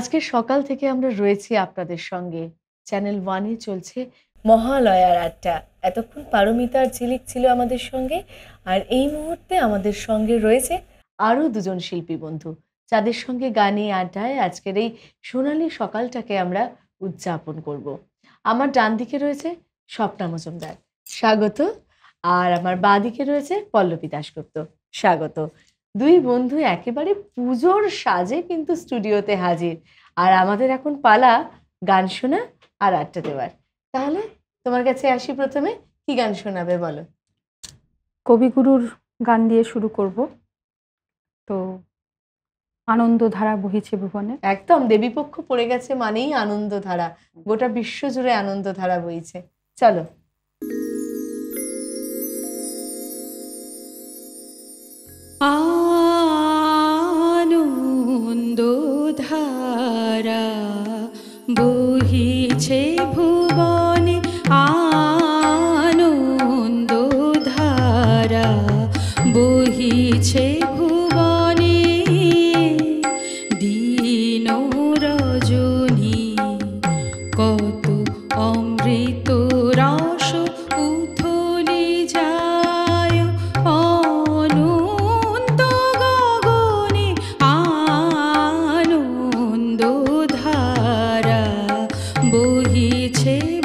আজকে সকাল থেকে আমরা রয়েছি আপনাদের সঙ্গে। চ্যানেল ওয়ানে চলছে মহালয়ার আড্ডা। এতক্ষণ পারমিতার ঝিলিক ছিল আমাদের সঙ্গে, আর এই মুহূর্তে আমাদের সঙ্গে রয়েছে আরও দুজন শিল্পী বন্ধু, যাদের সঙ্গে গানে আড্ডায় আজকের এই সোনালি সকালটাকে আমরা উদযাপন করব। আমার ডান দিকে রয়েছে স্বপ্না মজুমদার, স্বাগত। আর আমার বাঁ দিকে রয়েছে পল্লবী দাশগুপ্ত, স্বাগত। দুই বন্ধু একেবারে পুজোর সাজে কিন্তু স্টুডিওতে হাজির। আর আমাদের এখন পালা গান শোনা আর আড্ডা দেওয়ার। তাহলে তোমার কাছে আসি প্রথমে কি গান শোনাবে বলো? কবিগুরুর গান দিয়ে শুরু করব। তো আনন্দধারা বহিছে ভুবনে। একদম দেবীপক্ষ পড়ে গেছে মানেই আনন্দধারা। গোটা বিশ্ব জুড়ে আনন্দধারা বইছে। চলো। আনন্দধারা বহিছে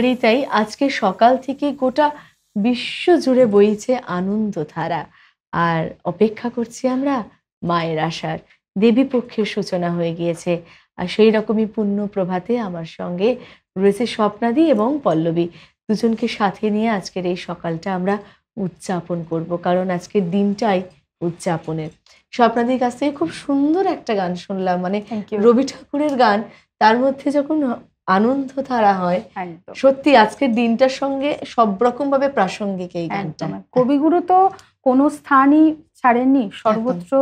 একেবারেই তাই। আজকে সকাল থেকে গোটা বিশ্ব জুড়ে বইছে আনন্দ ধারা আর অপেক্ষা করছি আমরা মায়ের আসার দেবী পক্ষের সূচনা হয়ে গিয়েছে। আর সেই রকমই পূর্ণ প্রভাতে আমার সঙ্গে রয়েছে স্বপ্নাদি এবং পল্লবী। দুজনকে সাথে নিয়ে আজকের এই সকালটা আমরা উদযাপন করব। কারণ আজকের দিনটাই উদযাপনের। স্বপ্নাদির কাছ থেকে খুব সুন্দর একটা গান শুনলাম। মানে রবি ঠাকুরের গান তার মধ্যে যখন আনন্দ ধারা হয় সত্যি আজকের দিনটার সঙ্গে সব রকম ভাবে প্রাসঙ্গিক এই গানটা। কবিগুরু তো কোনো স্থানই ছাড়েননি সর্বত্র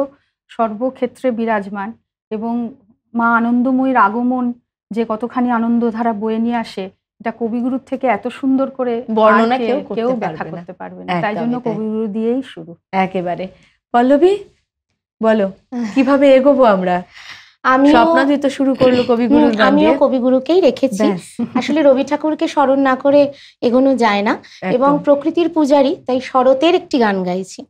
সর্বক্ষেত্রে বিরাজমান এবং মা আনন্দময়ীর আগমন যে কতখানি আনন্দধারা বয়ে নিয়ে আসে এটা কবিগুরুর থেকে এত সুন্দর করে বর্ণনা কেউ কেউ ব্যাখ্যা। করতে পারবে না। তাই জন্য কবিগুরু দিয়েই শুরু। একেবারে। পল্লবী বলো কীভাবে এগোবো আমরা? আমিও স্বপ্ন তো শুরু করল কবিগুরু আমিও কবিগুরুকেই রেখেছি। আসলে রবি ঠাকুরকে স্মরণ না করে এগোনো যায় না। এবং প্রকৃতির পূজারী তাই শরতের একটি গান গাইছি।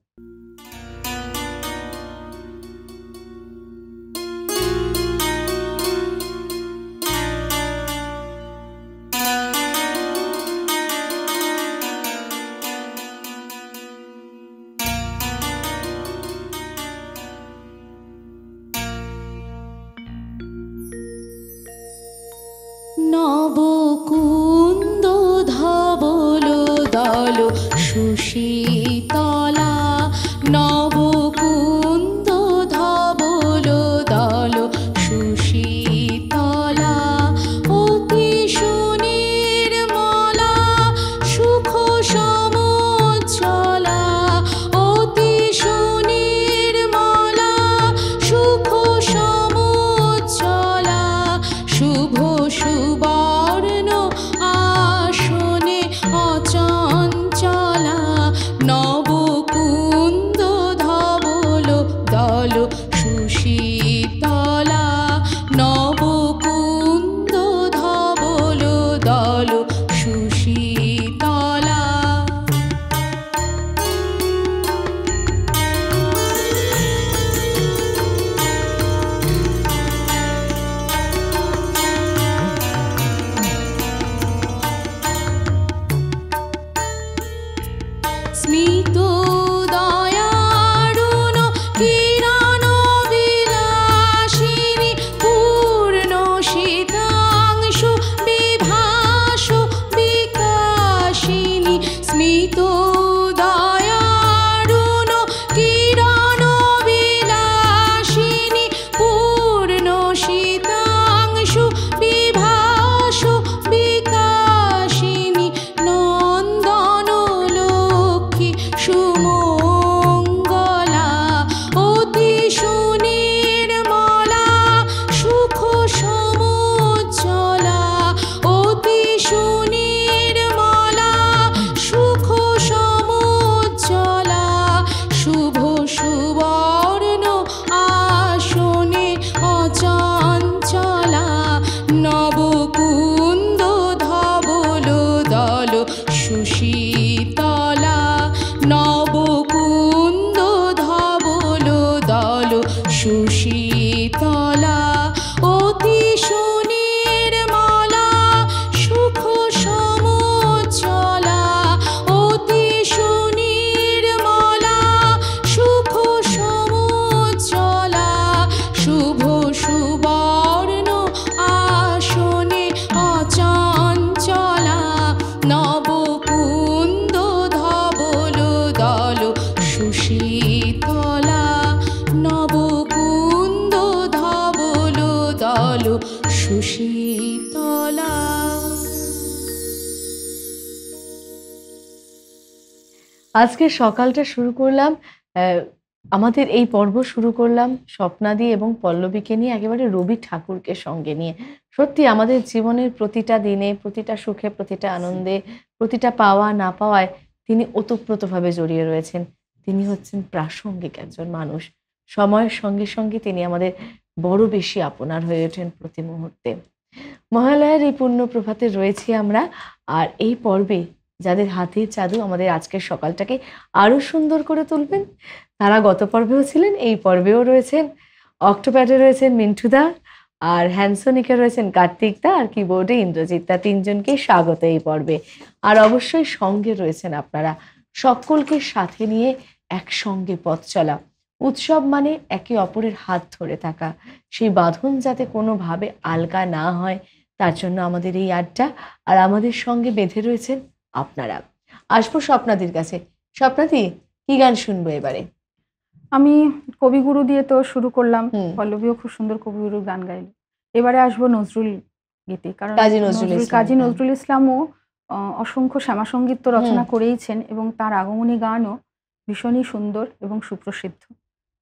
ुषी আজকে সকালটা শুরু করলাম আমাদের এই পর্ব শুরু করলাম স্বপ্নাদি এবং পল্লবীকে নিয়ে একেবারে রবি ঠাকুরকে সঙ্গে নিয়ে। সত্যি আমাদের জীবনের প্রতিটা দিনে প্রতিটা সুখে প্রতিটা আনন্দে প্রতিটা পাওয়া না পাওয়ায় তিনি ওতপ্রোতভাবে জড়িয়ে রয়েছেন। তিনি হচ্ছেন প্রাসঙ্গিক একজন মানুষ। সময়ের সঙ্গে সঙ্গে তিনি আমাদের বড় বেশি আপনার হয়ে ওঠেন প্রতি মুহূর্তে। মহালয়ার এই পূর্ণ প্রভাতে রয়েছি আমরা আর এই পর্বে যাদের হাতের চাদু আমাদের আজকের সকালটাকে আরও সুন্দর করে তুলবেন। তারা গত পর্বেও ছিলেন, এই পর্বেও রয়েছেন। অক্টোপ্যাডে রয়েছেন মিন্টুদা আর হ্যান্সনিকে রয়েছেন কার্তিক দা আর কিবোর্ডে ইন্দ্রজিৎ দা। তিনজনকে স্বাগত এই পর্বে। আর অবশ্যই সঙ্গে রয়েছেন আপনারা। সকলকে সাথে নিয়ে একসঙ্গে পথ চলা। উৎসব মানে একে অপরের হাত ধরে থাকা। সেই বাঁধন যাতে কোনোভাবে আলগা না হয়, তার জন্য আমাদের এই আড্ডা। আর আমাদের সঙ্গে বেঁধে রয়েছেন আপনারা। আসব স্বপ্নাদির কাছে। স্বপ্নাদি কি গান শুনব এবারে? আমি কবিগুরু দিয়ে তো শুরু করলাম। পল্লবীও খুব সুন্দর কবিগুরু গান গাইল। এবারে আসব নজরুল গীতে কারণ কাজী নজরুল হ্যাঁ। ইসলামও অসংখ্য শ্যামা সংগীত তো রচনা করেইছেন এবং তার আগমনী গানও ভীষণই সুন্দর এবং সুপ্রসিদ্ধ।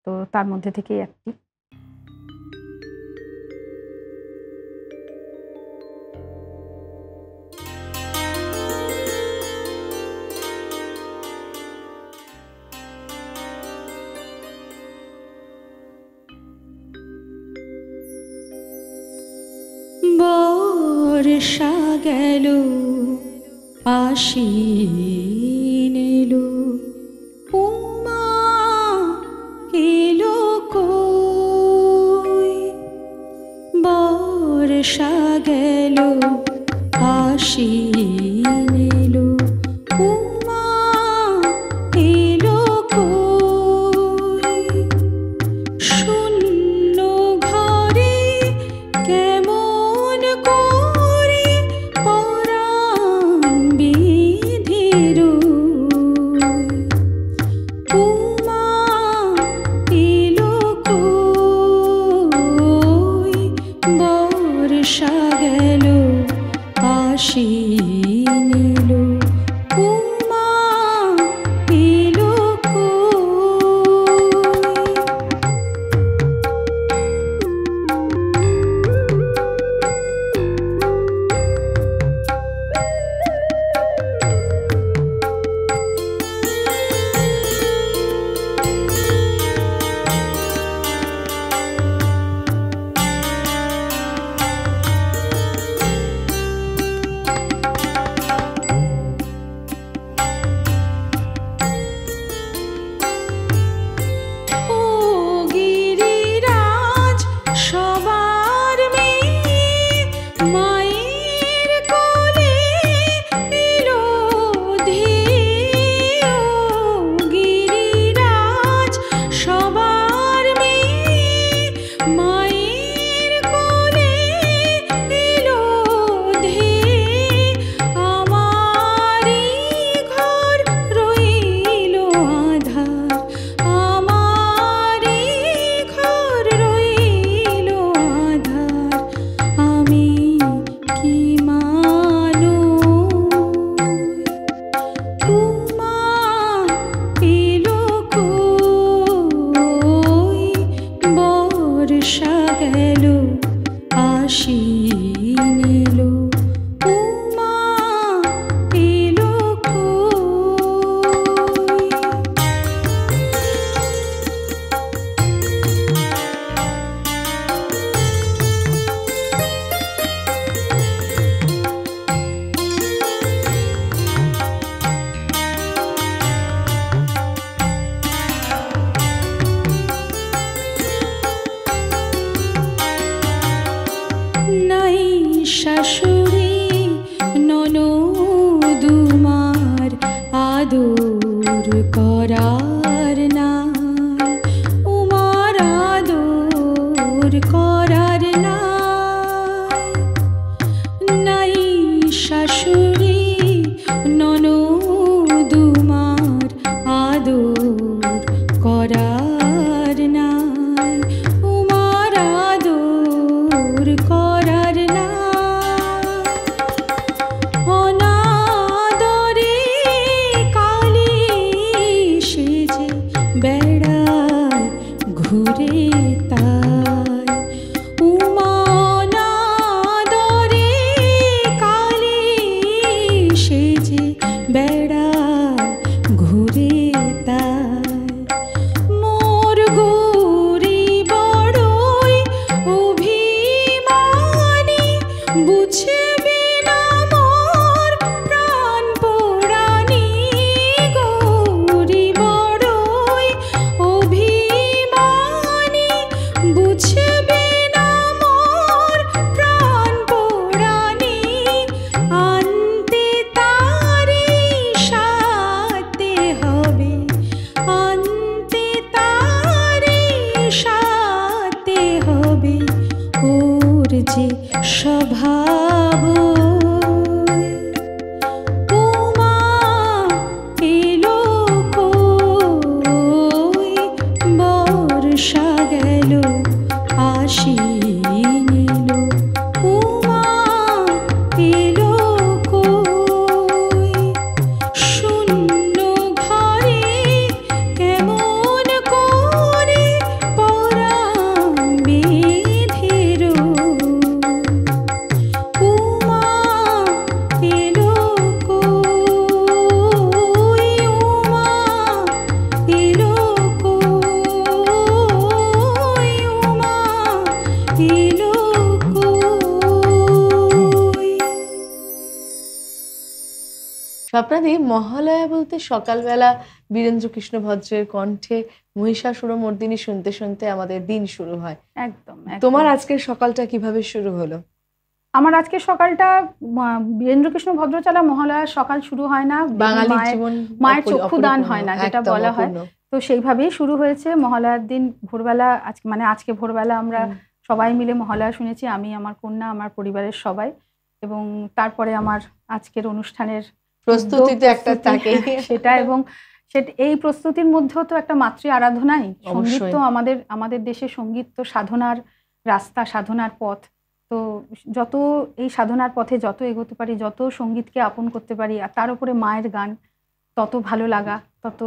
তো তার মধ্যে থেকেই একটি। গেল আশী স্বপ্নাদি মহালয়া বলতে সকালবেলা বীরেন্দ্র কৃষ্ণ ভদ্রের কণ্ঠে মহিষাসুর মর্দিনী শুনতে শুনতে আমাদের দিন শুরু হয়। একদম। তোমার আজকের সকালটা কীভাবে শুরু হলো? আমার আজকে সকালটা আহ, বীরেন্দ্রকৃষ্ণ ভদ্রচালা মহালয়ার সকাল শুরু হয় না বাঙালির মায়ের- জীবন মায়ের অপরি- চক্ষুদান হয় না, যেটা বলা হয়। তো সেইভাবেই শুরু হয়েছে মহালয়ার দিন। ভোরবেলা আজকে মানে আজকে ভোরবেলা আমরা সবাই মিলে মহালয়া শুনেছি আমি আমার কন্যা আমার পরিবারের সবাই। এবং তারপরে আমার আজকের অনুষ্ঠানের প্রস্তুতি তো একটা থাকে। সেটা এবং এই প্রস্তুতির মধ্যেও তো একটা মাতৃ আরাধনাই। সংগীত তো আমাদের আমাদের দেশে সংগীত তো সাধনার রাস্তা সাধনার পথ। তো যত এই সাধনার পথে যত এগোতে পারি যত সঙ্গীতকে আপন করতে পারি আর তার উপরে মায়ের গান তত ভালো লাগা তত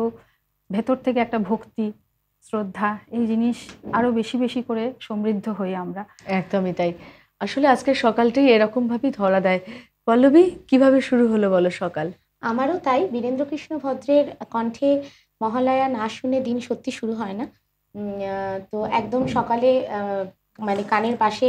ভেতর থেকে একটা ভক্তি শ্রদ্ধা এই জিনিস আরও বেশি বেশি করে সমৃদ্ধ হই আমরা। একদমই তাই। আসলে আজকের সকালটাই এরকম ভাবেই ধরা দেয়। পল্লবী, কীভাবে শুরু হলো বলো সকাল? আমারও তাই। বীরেন্দ্র কৃষ্ণ ভদ্রের কণ্ঠে মহালয়া না শুনে দিন সত্যি শুরু হয় না। তো একদম সকালে মানে কানের পাশে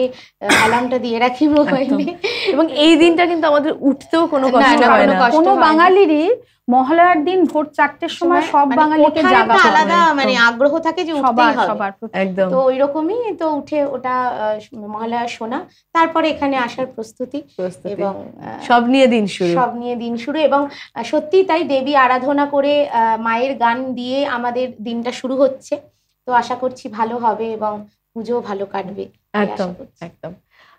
অ্যালার্মটা দিয়ে রাখি মোবাইলে। এবং এই দিনটা কিন্তু আমাদের উঠতেও কোনো কষ্ট হয় কোনো না। কোনো বাঙালিরই মহালয়ার দিন ভোর চারটের সময় সব মানে বাঙালিকে জাগা আলাদা মানে আগ্রহ থাকে যে উঠতেই সবার হবে। সবার একদম। তো ওই রকমই তো উঠে ওটা আহ, মহালয়া শোনা তারপরে এখানে আসার প্রস্তুতি এবং সব নিয়ে দিন শুরু। সব নিয়ে দিন শুরু এবং আহ, সত্যিই তাই দেবী আরাধনা করে আহ, মায়ের গান দিয়ে আমাদের দিনটা শুরু হচ্ছে। তো আশা করছি ভালো হবে এবং পুজো ভালো কাটবে একদম একদম।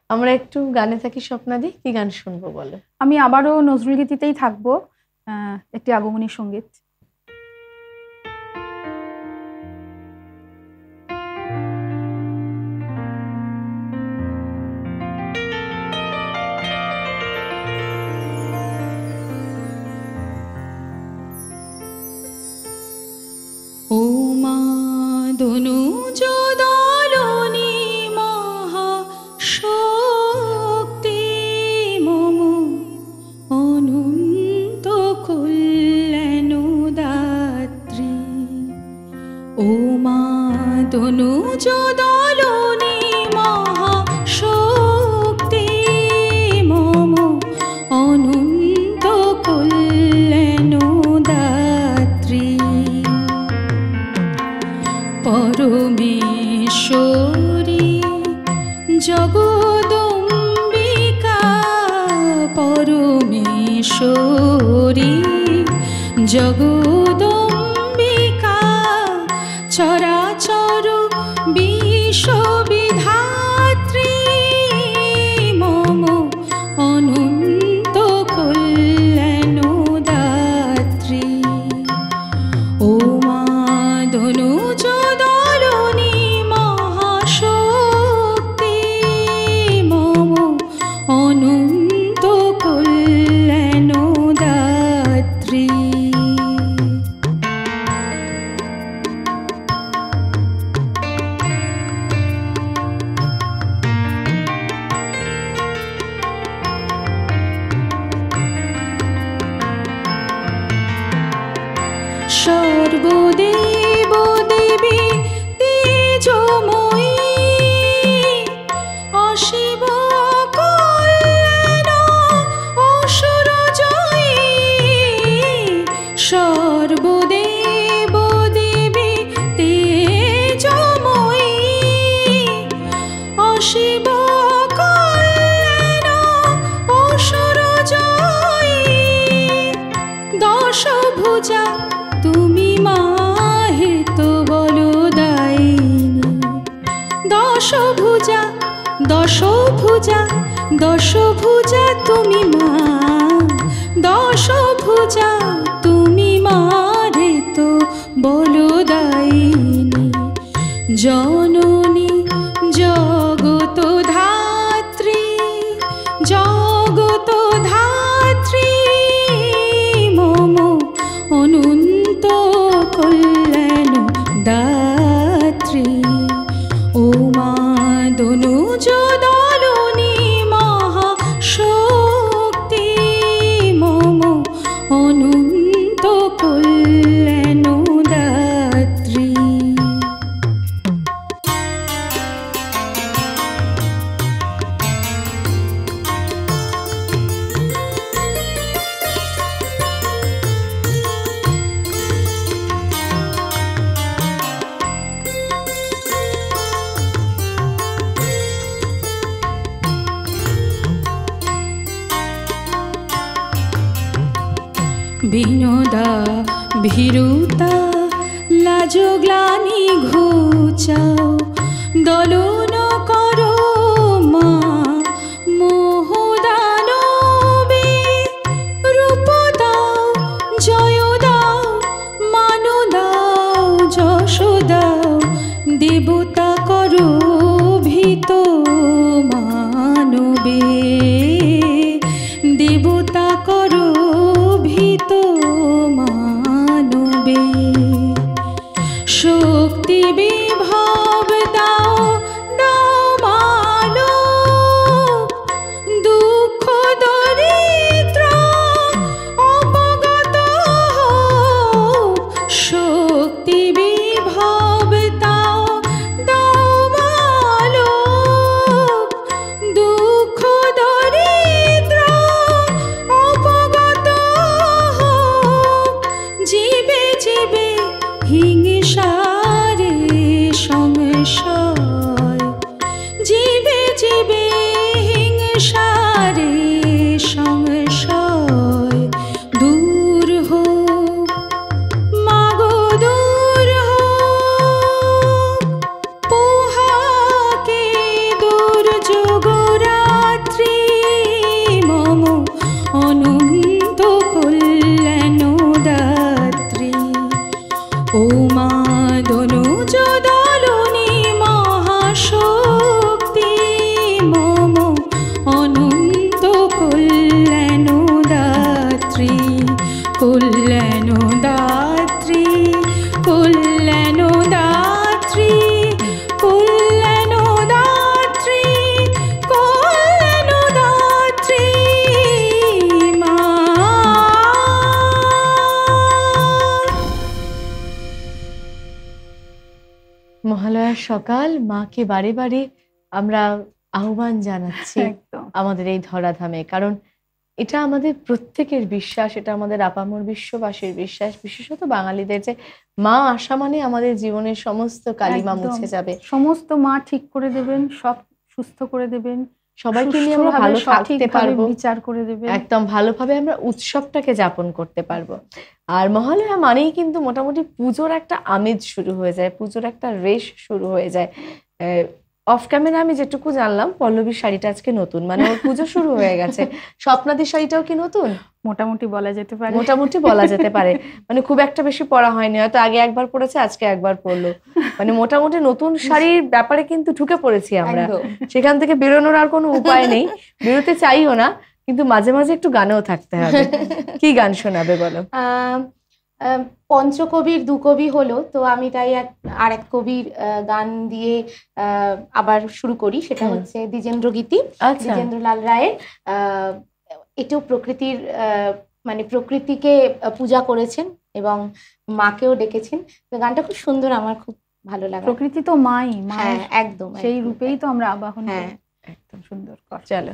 আমরা একটু গানে থাকি স্বপ্নাদি কি গান শুনব বলো? আমি আবারও নজরুল গীতিতেই থাকব আহ, একটি আগমনী সংগীত। ঘুচাও দলন সকাল মাকে বারে বারে আমরা আহ্বান জানাচ্ছি আমাদের এই ধরাধামে। কারণ এটা আমাদের প্রত্যেকের বিশ্বাস এটা আমাদের আপামর বিশ্ববাসীর বিশ্বাস। বিশেষত বাঙালিদের যে মা আসা মানে আমাদের জীবনের সমস্ত কালিমা মুছে যাবে। সমস্ত মা ঠিক করে দেবেন সব সুস্থ করে দেবেন। সবাইকে নিয়ে আমরা ভালো থাকতে পারব। বিচার করে দেবে। একদম ভালোভাবে আমরা উৎসবটাকে যাপন করতে পারব। আর মহালয়া মানেই কিন্তু মোটামুটি পুজোর একটা আমেজ শুরু হয়ে যায় পুজোর একটা রেশ শুরু হয়ে যায়। অফ ক্যামেরা আমি যেটুকু জানলাম পল্লবীর শাড়িটা আজকে নতুন। মানে ওর পুজো শুরু হয়ে গেছে। স্বপ্নাদির শাড়িটাও কি নতুন? মোটামুটি বলা যেতে পারে। মোটামুটি বলা যেতে পারে। মানে খুব একটা বেশি পরা হয়নি। হয়তো আগে একবার পরেছে আজকে একবার পরলো মানে মোটামুটি নতুন শাড়ির ব্যাপারে কিন্তু ঢুকে পড়েছি আমরা। সেখান থেকে বেরোনোর আর কোনো উপায় নেই। বেরোতে চাইও না কিন্তু মাঝে মাঝে একটু গানেও থাকতে হবে। কি গান শোনাবে বলো? পঞ্চকবির দু কবি হলো তো আমি তাই এক আর এক কবির আহ, গান দিয়ে আহ, আবার শুরু করি। সেটা হচ্ছে দ্বিজেন্দ্র গীতি। আচ্ছা। দ্বিজেন্দ্রলাল রায়ের আহ, এটাও প্রকৃতির আহ, মানে প্রকৃতিকে পূজা করেছেন এবং মাকেও ডেকেছেন। তো গানটা খুব সুন্দর আমার খুব ভালো লাগে। প্রকৃতি তো মাই হ্যাঁ মায়ের একদম সেই রূপেই তো আমরা আবাহন হ্যাঁ। একদম সুন্দর। চলো।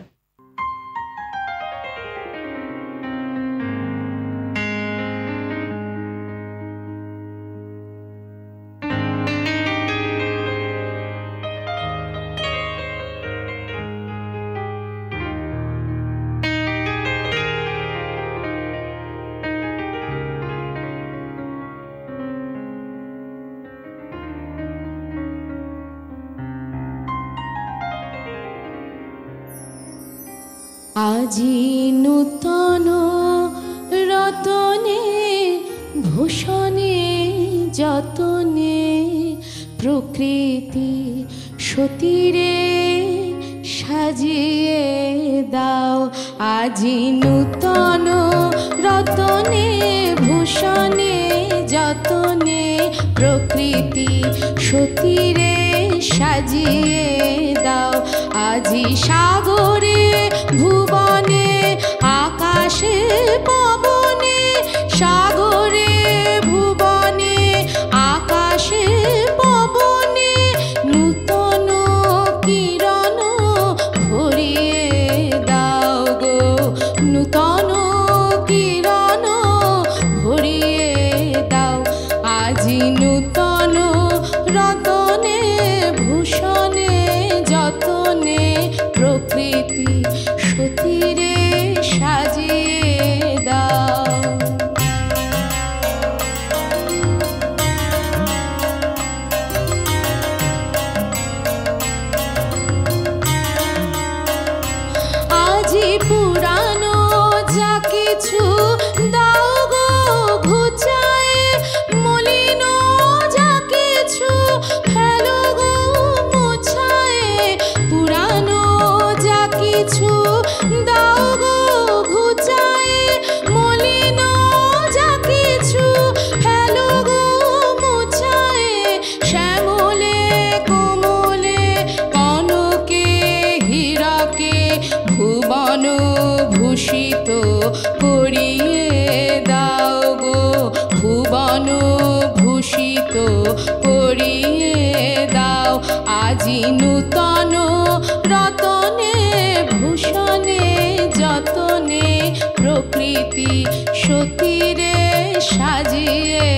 আজি নূতন রতনে, ভূষণে, যতনে, প্রকৃতি সতীরে সাজিয়ে দাও। আজি নূতন রতনে, ভূষণে, যতনে, প্রকৃতি সতীরে সাজিয়ে দাও। আজি সাগরে ভুবনে 是都 সতীরে সাজিয়ে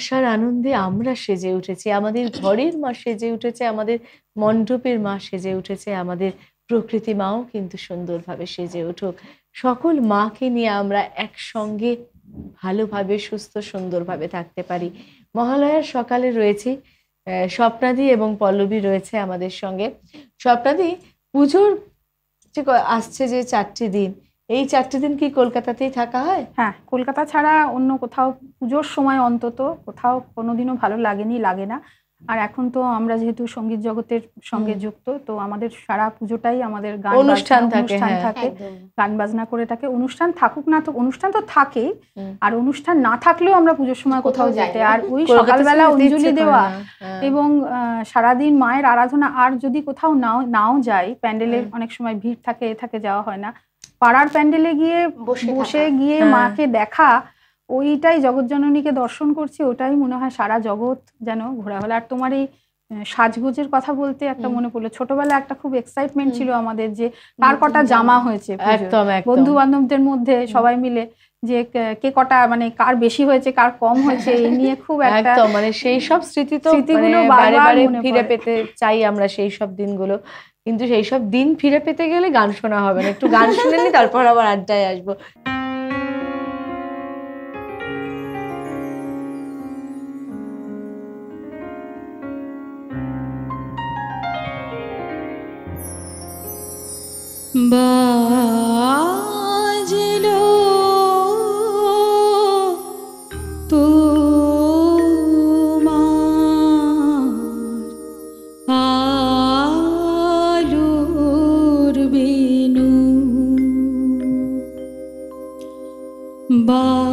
আসার আনন্দে আমরা সেজে উঠেছি। আমাদের ঘরের মা সেজে উঠেছে, আমাদের মণ্ডপের মা সেজে উঠেছে, আমাদের প্রকৃতি মাও কিন্তু সুন্দরভাবে সেজে উঠুক। সকল মাকে নিয়ে আমরা একসঙ্গে ভালোভাবে, সুস্থ, সুন্দরভাবে থাকতে পারি। মহালয়ার সকালে রয়েছি স্বপ্নাদি এবং পল্লবী রয়েছে আমাদের সঙ্গে। স্বপ্নাদি, পুজোর আসছে যে চারটি দিন এই চারটি দিন কি কলকাতাতেই থাকা হয়? হ্যাঁ কলকাতা ছাড়া অন্য কোথাও পুজোর সময় অন্তত কোথাও কোনোদিনও ভালো লাগেনি লাগে না। আর এখন তো আমরা যেহেতু সংগীত জগতের সঙ্গে যুক্ত তো আমাদের সারা পুজোটাই আমাদের গান অনুষ্ঠান বাজনা, থাকে, অনুষ্ঠান হ্যাঁ। থাকে গান বাজনা করে থাকে। অনুষ্ঠান থাকুক না তো অনুষ্ঠান তো থাকেই। আর অনুষ্ঠান না থাকলেও আমরা পুজোর সময় কোথাও যেতে আর ওই সকালবেলা অঞ্জলি দেওয়া হ্যাঁ। এবং সারাদিন মায়ের আরাধনা আর যদি কোথাও নাও নাও যাই প্যান্ডেলের অনেক সময় ভিড় থাকে এ থাকে যাওয়া হয় না। পাড়ার প্যান্ডেলে গিয়ে বসে গিয়ে হ্যাঁ। মাকে দেখা ওইটাই জগৎজননীকে দর্শন করছি ওটাই মনে হয় সারা জগৎ যেন ঘোরা হলো আর তোমার এই সাজগোজের কথা বলতে একটা মনে পড়ল ছোটবেলা একটা খুব এক্সাইটমেন্ট ছিল আমাদের যে কার কটা জামা। হয়েছে বন্ধু বান্ধবদের মধ্যে সবাই মিলে যে কে- কটা মানে কার বেশি হয়েছে কার কম হয়েছে এই নিয়ে খুব একটা একদম মানে সেই সব স্মৃতি তো স্মৃতিগুলো মানে বারবার বারে বারে ফিরে পেতে চাই আমরা সেই সব দিনগুলো। কিন্তু সেই সব দিন ফিরে পেতে গেলে গান শোনা হবে না। একটু গান শুনে নি, তারপর আবার আড্ডায় আসব। বাজলো goodbye.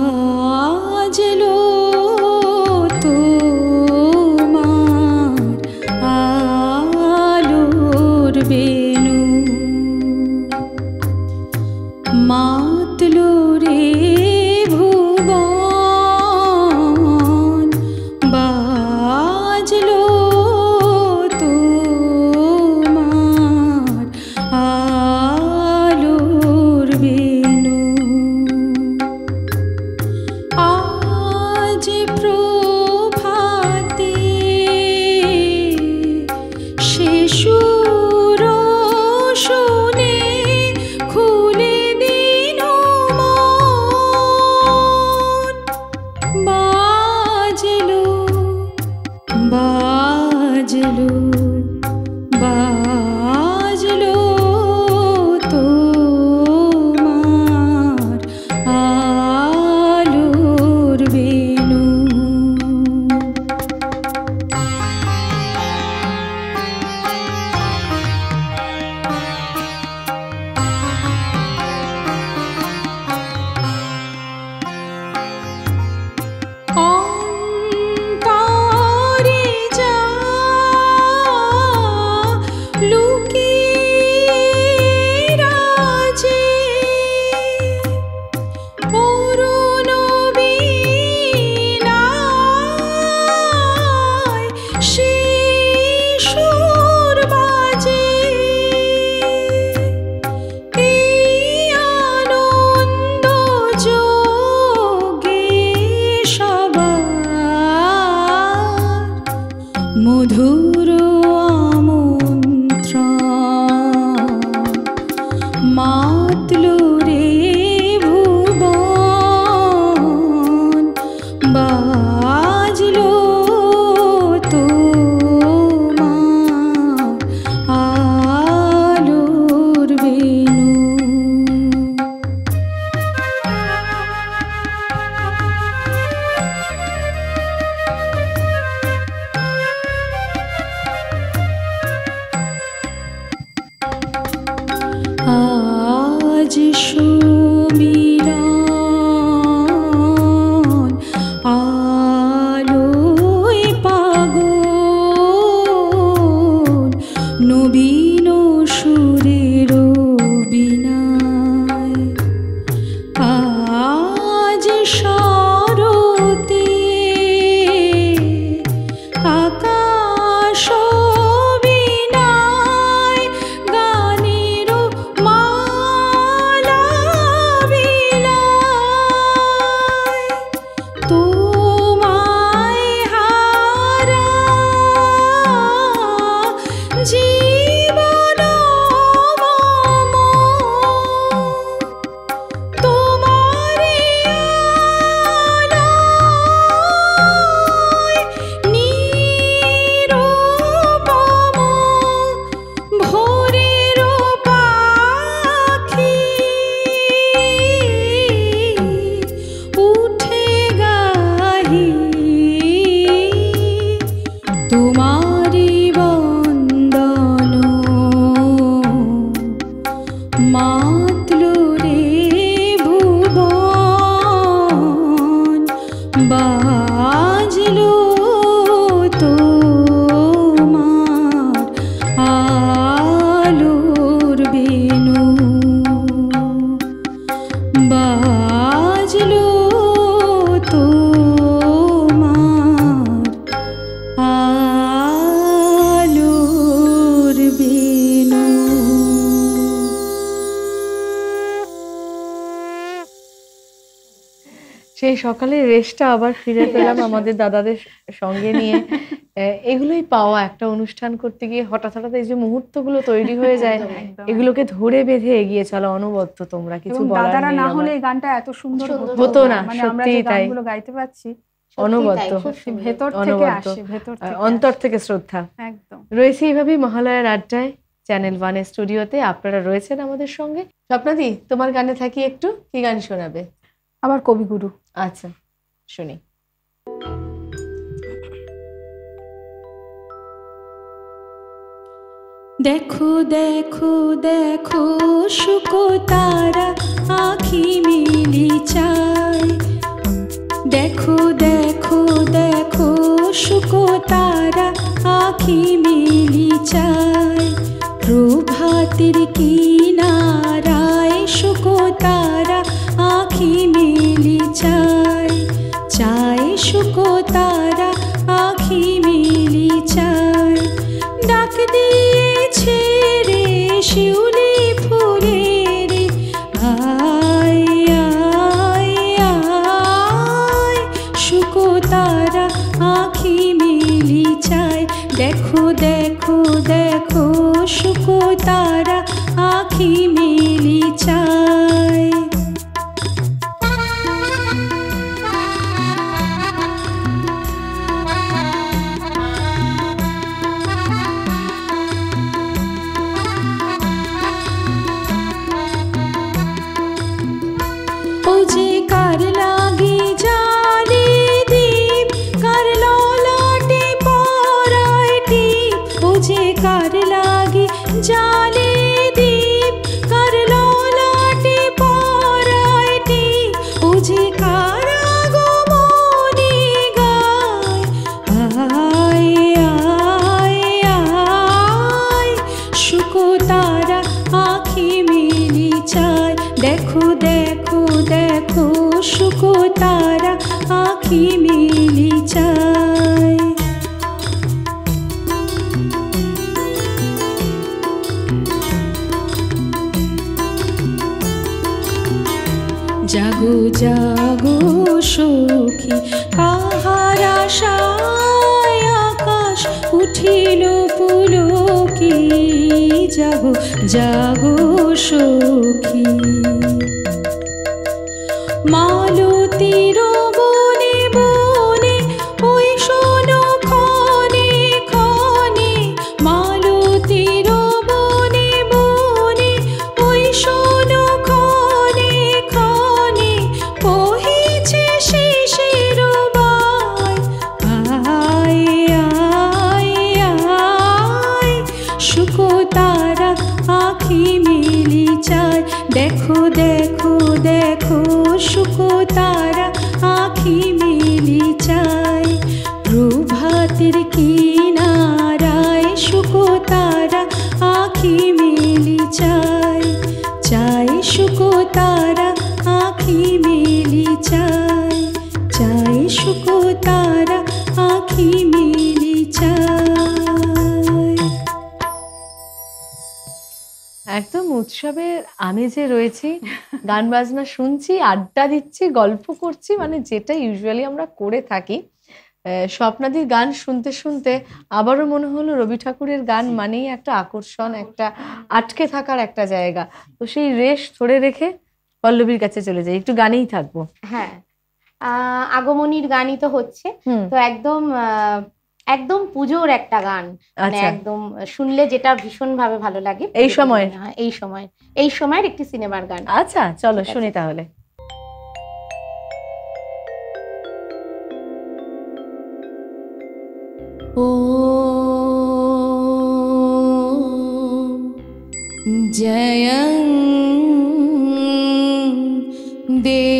সেই সকালের রেস্টটা আবার ফিরে পেলাম আমাদের দাদাদের সঙ্গে নিয়ে। এগুলোই পাওয়া একটা অনুষ্ঠান করতে গিয়ে হঠাৎ হঠাৎ এই যে মুহূর্তগুলো তৈরি হয়ে যায়। এগুলোকে ধরে বেঁধে এগিয়ে চলো অনবদ্য তোমরা কিছু দাদারা না হলে এই গানটা এত সুন্দর হতো না, মানে আমরা যে সত্যিই তাই। গাইতে পারছি সত্যিই অনবদ্য। ভেতর থেকে। আসে ভেতর থেকে অন্তর থেকে শ্রদ্ধা। একদম। রয়েছে এইভাবেই মহালয়ার আড্ডায় চ্যানেল ওয়ানের স্টুডিওতে আপনারা রয়েছেন আমাদের সঙ্গে। স্বপ্নাদি তোমার গানে থাকি একটু কি গান শোনাবে? আবার কবিগুরু। আচ্ছা শুনি। দেখো দেখো দেখো, শুকো তারা, আখি মিলি চাই দেখো দেখো দেখো, শুকো তারা, আখি মিলি চায়। প্রভাতের কিনারায় শুকো তারা, আখি মিলি চায়। চায় শুকো তারা, আখি মিলি চায়। ডাক দিয়েছে রে শিউলি ফুলের, আয় মিলি চায়। দেখো দেখো। শুকো তারা আখি মিলি চায় জাগো আখি মিলি চায় চায় শুকো তারা আখি মিলি চায় চায় শুকো তারা আখি মিলি চায় একদম উৎসবের আমেজে রয়েছি, গান বাজনা শুনছি, আড্ডা দিচ্ছি, গল্প করছি মানে যেটা ইউজুয়ালি আমরা করে থাকি স্বপ্নাদির গান শুনতে শুনতে আবারও মনে হলো রবি ঠাকুরের গান মানেই একটা আকর্ষণ একটা আটকে থাকার একটা জায়গা। তো সেই রেশ ধরে রেখে পল্লবীর কাছে চলে যাই একটু গানেই থাকব। হ্যাঁ আহ, আগমনীর গানই তো হচ্ছে। তো একদম আহ, একদম পুজোর একটা গান। মানে আচ্ছা। একদম শুনলে যেটা ভীষণ ভাবে ভালো লাগে এই সময়ের? হ্যাঁ, এই সময় এই সময়ের একটি সিনেমার গান। আচ্ছা চলো শুনি তাহলে। ो जय देव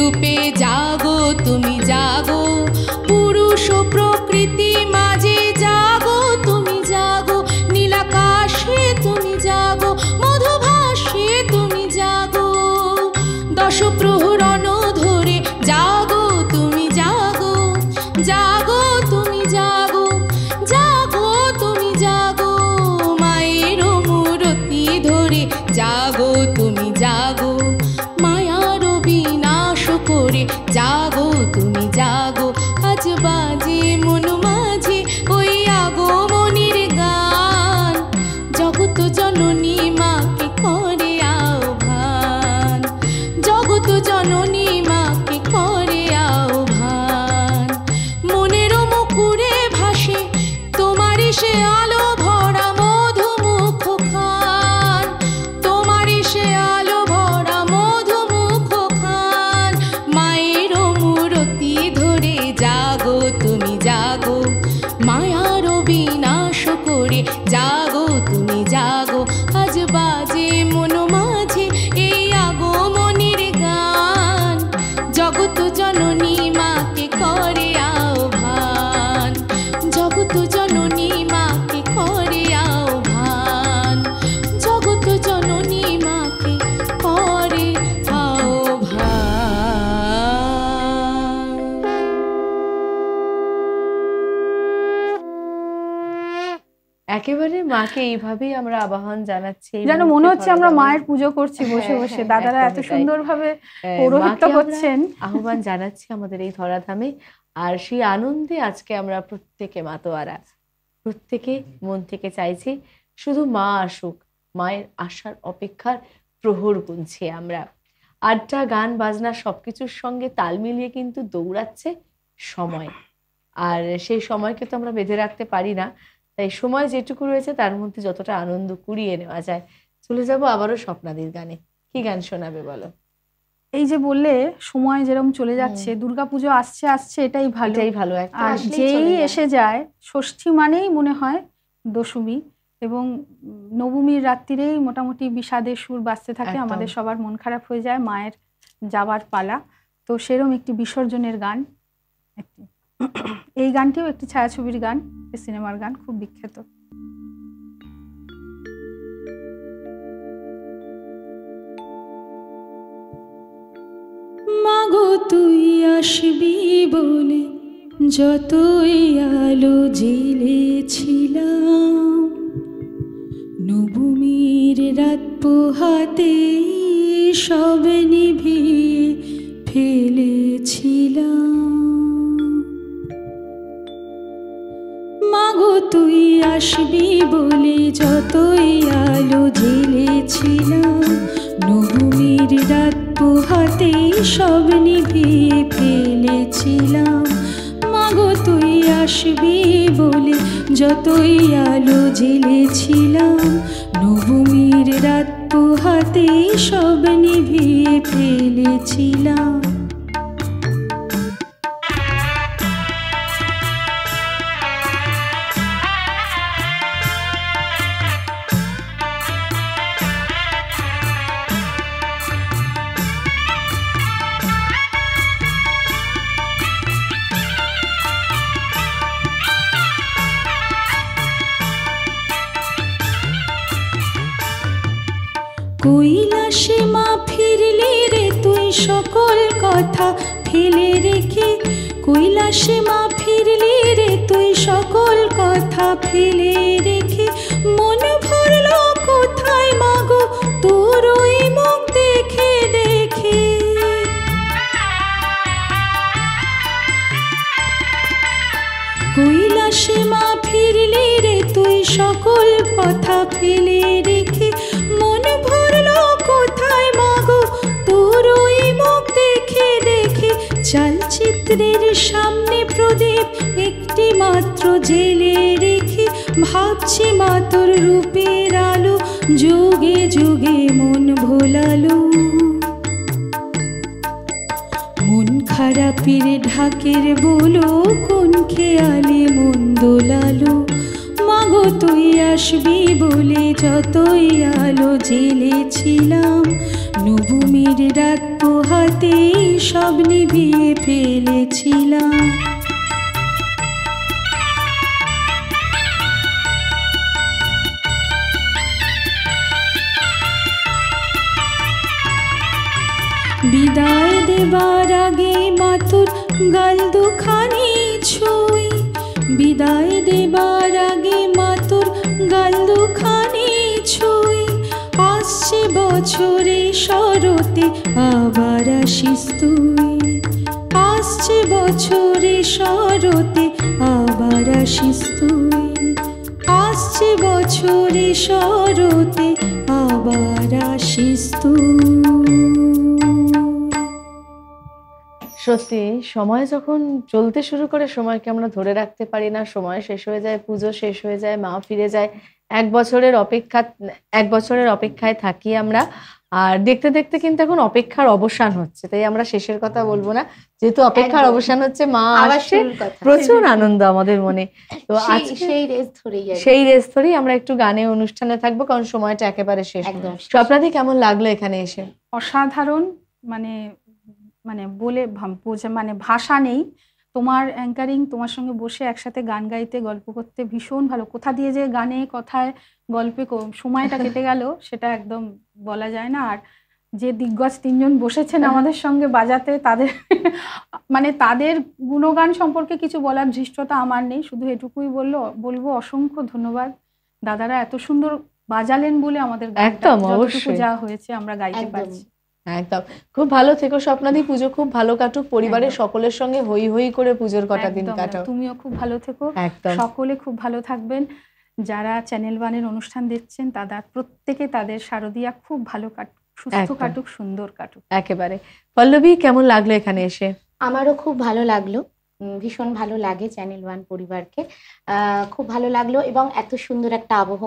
ভক্তিরূপে জাগো তুমি জাগো এইভাবেই আমরা আবাহন জানাচ্ছি যেন মনে হচ্ছে আমরা মায়ের পুজো করছি বসে হ্যাঁ, বসে হ্যাঁ, দাদারা এত। সুন্দরভাবে হ্যাঁ, পৌরোহিত্য করছেন। আহ্বান জানাচ্ছি আমাদের এই ধরাধামে আর সেই আনন্দে আজকে আমরা প্রত্যেকে মাতোয়ারা প্রত্যেকে মন থেকে চাইছি শুধু মা আসুক মায়ের আসার অপেক্ষার প্রহর গুনছি আমরা। আড্ডা গান বাজনা সবকিছুর সঙ্গে তাল মিলিয়ে কিন্তু দৌড়াচ্ছে সময়। আর সেই সময়কে তো আমরা বেঁধে রাখতে পারি না। তাই সময় যেটুকু রয়েছে তার মধ্যে যতটা আনন্দ কুড়িয়ে নেওয়া যায়। চলে যাব আবারও স্বপ্নাদির গানে। কি গান শোনাবে বলো? এই যে বললে সময় যেরকম চলে যাচ্ছে দুর্গাপুজো আসছে আসছে এটাই ভালো। এটাই ভালো আর যেই এসে যায় ষষ্ঠী মানেই মনে হয় দশমী এবং নবমীর রাত্রিরেই মোটামুটি বিষাদের সুর বাজতে থাকে আমাদের সবার মন খারাপ হয়ে যায় মায়ের যাবার পালা। তো সেরম একটি বিসর্জনের গান একটি এই গানটিও একটি ছায়াছবির গান সিনেমার গান, খুব বিখ্যাত। মাগো, তুই আসবি বলে যতই আলো জেলেছিলাম নবমীর রাত পোহাতে সব নিভিয়ে ফেলেছিলাম। মাগো, তুই আসবি বলে যতই আলো জেলেছিলাম নবমীর রাত পোহাতে সব নিভিয়ে ফেলেছিলাম। মাগো, তুই আসবি বলে যতই আলো জেলেছিলাম নবমীর রাত পোহাতে সব নিভিয়ে ফেলেছিলাম। ফেলে তোর রূপের দেবার আগে মাতুর আসছে বছরে শরতে আবার আসিস তুই। আসছে বছরে শরতে আবার আসিস তুই। আসছে বছরে শরতে আবার সত্যি সময় যখন চলতে শুরু করে সময়কে আমরা ধরে রাখতে পারি না সময় শেষ হয়ে যায় পুজো শেষ হয়ে যায় মা ফিরে যায় এক বছরের অপেক্ষা এক বছরের অপেক্ষায় থাকি আমরা। আর দেখতে দেখতে কিন্তু এখন অপেক্ষার অবসান হচ্ছে তাই আমরা শেষের কথা বলব না। যেহেতু অপেক্ষার অবসান হচ্ছে মা আসছে। প্রচুর আনন্দ আমাদের মনে। তো সেই- আজকে সেই রেস ধরেই সেই রেস ধরেই আমরা একটু গানে অনুষ্ঠানে থাকব কারণ সময়টা একেবারে শেষ। একদম। স্বপ্নাদি কেমন লাগল এখানে এসে? অসাধারণ মানে মানে বলে বোঝা মানে ভাষা নেই। তোমার অ্যাঙ্কারিং তোমার সঙ্গে বসে একসাথে গান গাইতে গল্প করতে ভীষণ ভালো। কোথা দিয়ে যে গানে কথায় গল্পে সময়টা কেটে গেল সেটা একদম বলা যায় না। আর যে দিগ্গজ তিনজন বসেছেন আমাদের সঙ্গে বাজাতে তাদের মানে তাদের গুণগান সম্পর্কে কিছু বলার ধৃষ্টতা আমার নেই। শুধু এটুকুই বলল বলব অসংখ্য ধন্যবাদ। দাদারা এত সুন্দর বাজালেন বলে আমাদের একদম, যা হয়েছে আমরা গাইতে পারছি। একদম। খুব ভালো থেকো স্বপ্নাদি পুজো খুব ভালো কাটুক পরিবারের সকলের সঙ্গে হই হই করে পুজোর কটা দিন কাটাও। তুমিও খুব ভালো থেকো। একদম। সকলে খুব ভালো থাকবেন। যারা চ্যানেল ওয়ানের অনুষ্ঠান দেখছেন তারা প্রত্যেকে তাদের শারদিয়া খুব ভালো কাটুক সুস্থ কাটুক সুন্দর কাটুক। একেবারে। পল্লবী কেমন লাগল এখানে এসে? আমারও খুব ভালো লাগল। ভীষণ ভালো লাগে চ্যানেল ওয়ান পরিবারকে খুব ভালো লাগল এবং এত সুন্দর একটা আবহ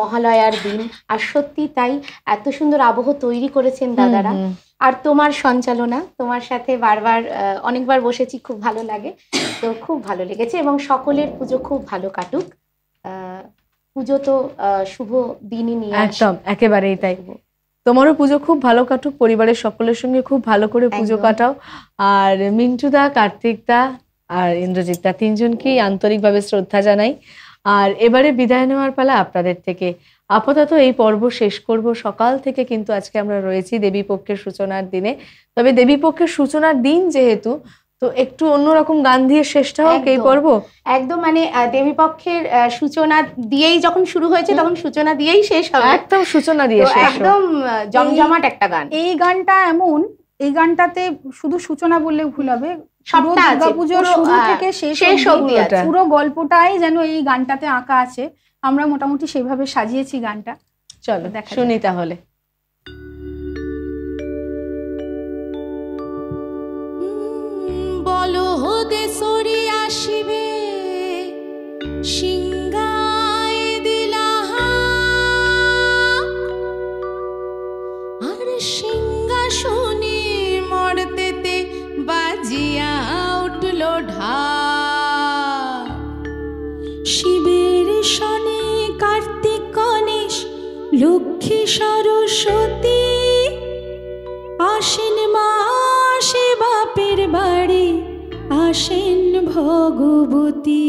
মহালয়ার দিন আর সত্যি তাই এত সুন্দর আবহ তৈরি করেছেন দাদারা। আর তোমার সঞ্চালনা তোমার সাথে বারবার অনেকবার বসেছি খুব ভালো লাগে তো খুব ভালো লেগেছে এবং সকলের পুজো খুব ভালো কাটুক আহ, পুজো তো আহ, শুভ দিনই নিয়ে। একদম একেবারেই তাই। তোমারও পুজো খুব ভালো কাটুক পরিবারের সকলের সঙ্গে খুব ভালো করে পুজো কাটাও। আর মিন্টুদা কার্তিকদা আর ইন্দ্রজিৎ দা তিনজনকেই আন্তরিকভাবে শ্রদ্ধা জানাই। আর এবারে বিদায় নেওয়ার পালা আপনাদের থেকে। আপাতত এই পর্ব শেষ করব। সকাল থেকে কিন্তু আজকে আমরা রয়েছি দেবী পক্ষের সূচনার দিনে। তবে দেবী পক্ষের সূচনার দিন যেহেতু তো একটু অন্যরকম গান দিয়ে শেষটা হোক এই। পর্ব? একদম মানে দেবীপক্ষের সূচনা দিয়েই যখন শুরু হয়েছে তখন সূচনা দিয়েই শেষ হবে। একদম সূচনা দিয়ে শেষ একদম জমজমাট একটা গান। এই গানটা এমন এই গানটাতে শুধু সূচনা বললে ভুল হবে দুর্গাপুজোর শুরু থেকে শেষ। পুরো গল্পটাই যেন এই গানটাতে আঁকা আছে। আমরা মোটামুটি সেভাবে সাজিয়েছি গানটা। চলো দেখা শুনি তাহলে। বলো হতে সরি আসিবে সিংগায় দিলাহা আর সিংহাসনে মর্তেতে বাজিয়া উঠল ঢাক। শিবের শনে কার্তিক গণেশ, লক্ষ্মী সরস্বতী। আসেন মাসে বাপের বাড়ি আসেন ভগবতী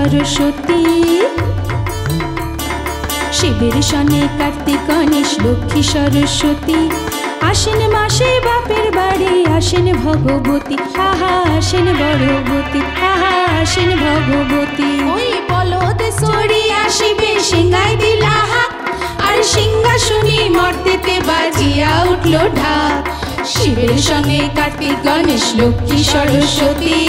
সরস্বতী। শিবের সনে কার্তিক গণেশ, লক্ষ্মী সরস্বতী। আসেন মাসে বাপের বাড়ি, আসেন ভগবতী। হাহা আসেন বড়বতী হাহা আসেন ভগবতী। ওই বলদ সরি আসিবে সিংহাই দিলাহা আর সিংহাসনী মর্তেতে বাজিয়া উঠল ঢাক। শিবের সঙ্গে কার্তিক গণেশ, লক্ষ্মী সরস্বতী।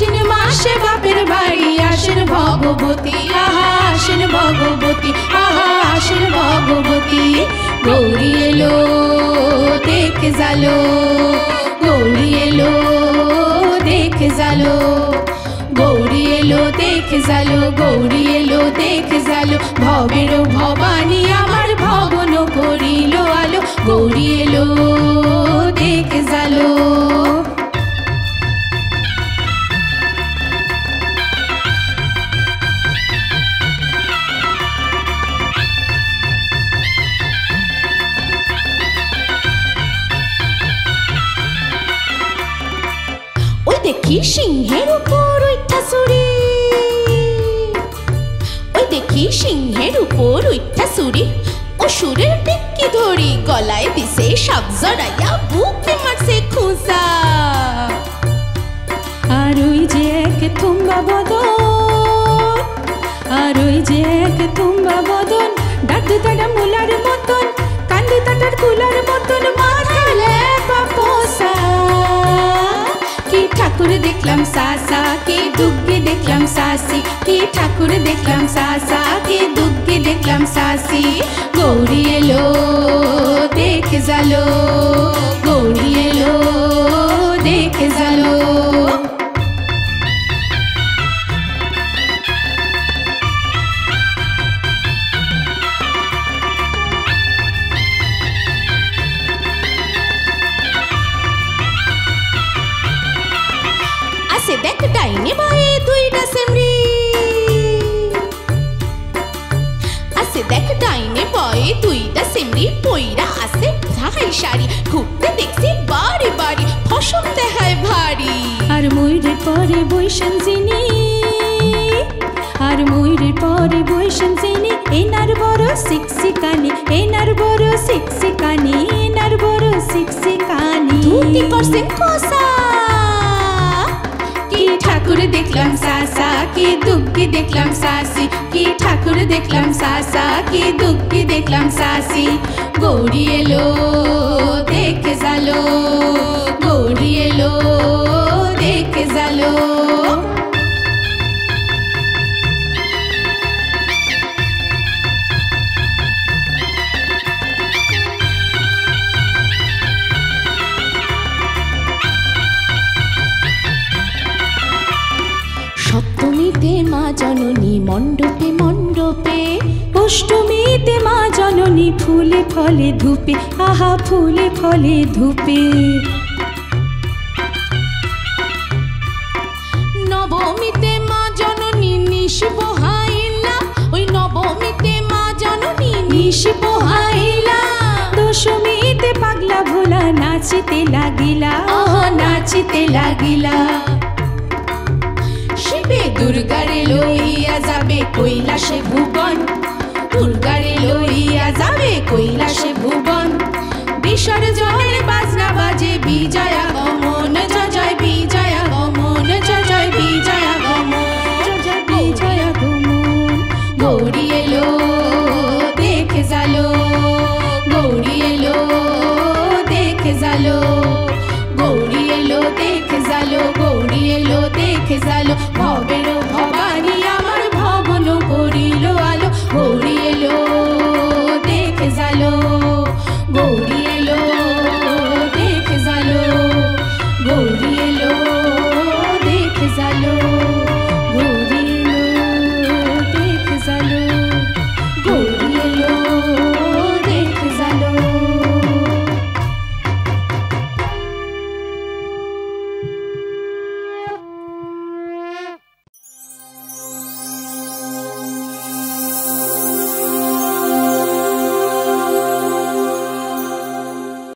আসেন মাসে বাপের বাড়ি আসেন ভগবতী, আহা আসেন ভগবতী, আহা আসেন ভগবতী। গৌরী এলো, দেখে জালো, গৌরী এলো, দেখে জালো। গৌরী এলো, দেখে জালো, গৌরী এলো, দেখে জালো। ভবের ভবানী আমার ভবন করিল আলো। গৌরী এলো, দেখে জালো। গলায় দিছে সাপ জড়াইয়া বুকে মারছে খুঁজা। আর ওই যে এক তুম্বা বদন, আর ওই যে এক তুম্বা বদন ডাকু তাটা মুলার মতন কান্দি তাটার কুলার মতন মাথালে ঠাকুর দেখলাম সাসা কি দুগ্গে দেখলাম সাসি কি ঠাকুর দেখলাম সাসা কি দুগ্গে দেখলাম সাসি গৌরী এলো দেখে জালো গৌরী এলো দেখে জালো ডাইনে বায়ে দুইটা সেমরি আসে দেখ ডাইনে বয়ে দুইটা সিমড়ি পইরা আসে ধাই শাড়ি। ঘুরতে দেখছি বাড়ি বাড়ি ফসম দেখায় ভারী। আর ময়ূরের পরে বৈশান যিনি আর ময়ূরের পরে বৈশান যিনি এনার বড় সিক্সি কানি এনার বড় সিক্সি কানি এনার বড় সিক্সি কানি। করছেন কসা ঠাকুর দেখলাম সাসা কি দুঃখী দেখলাম সাসি কি ঠাকুর দেখলাম সাসা কি দুঃখী দেখলাম সাসি গৌরী এলো দেখে জালো গৌরী এলো দেখে জালো মণ্ডপে মণ্ডপে, অষ্টমীতে মা জননী ফুলে ফলে ধূপে, আহা, ফুলে ফলে ধূপে। নবমীতে মা জননী নিশ বহাইলা ওই নবমীতে মা জননী নিশ বহাইলা দশমীতে পাগলা ভোলা নাচিতে লাগিলা নাচিতে লাগিলা। দুর্গারে লইয়া যাবে কৈলাসে ভুবন। দুর্গারে লইয়া যাবে কৈলাসে ভুবন। বিসর্জনে বাজনা বাজে, বিজয়া গমন জয় জয় বিজয়া গমন জয় বিজয়া গমন বিজয়া গমন। গৌরী এলো, দেখে জালো, গৌরী এলো, দেখে জালো। গৌরী এলো, দেখে জালো গৌরী এলো দেখে জালো ভবের ভবানী